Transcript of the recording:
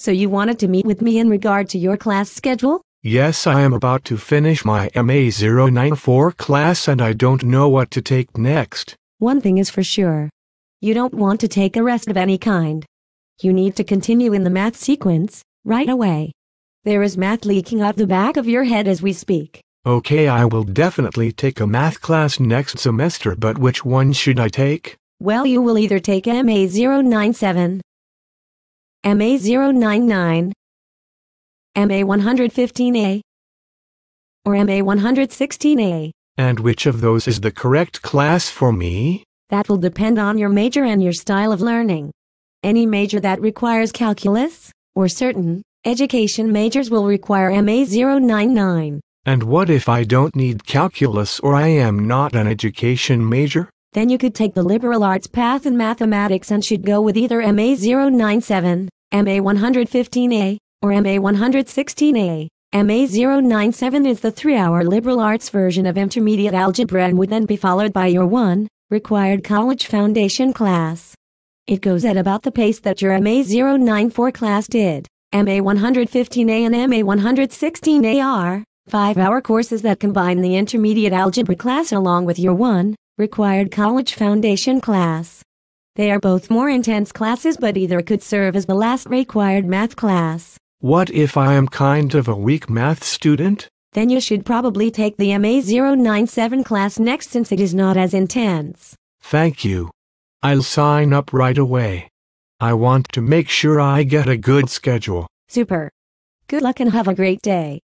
So you wanted to meet with me in regard to your class schedule? Yes, I am about to finish my MA094 class and I don't know what to take next. One thing is for sure. You don't want to take a rest of any kind. You need to continue in the math sequence, right away. There is math leaking out the back of your head as we speak. Okay, I will definitely take a math class next semester, but which one should I take? Well, you will either take MA097, MA099, MA115A, or MA116A. And which of those is the correct class for me? That will depend on your major and your style of learning. Any major that requires calculus, or certain education majors will require MA099. And what if I don't need calculus or I am not an education major? Then you could take the liberal arts path in mathematics and should go with either MA097, MA115A, or MA116A. MA097 is the three-hour liberal arts version of intermediate algebra and would then be followed by your one required college foundation class. It goes at about the pace that your MA094 class did. MA115A and MA116A are five-hour courses that combine the intermediate algebra class along with your one required college foundation class. They are both more intense classes but either could serve as the last required math class. What if I am kind of a weak math student? Then you should probably take the MA097 class next since it is not as intense. Thank you. I'll sign up right away. I want to make sure I get a good schedule. Super. Good luck and have a great day.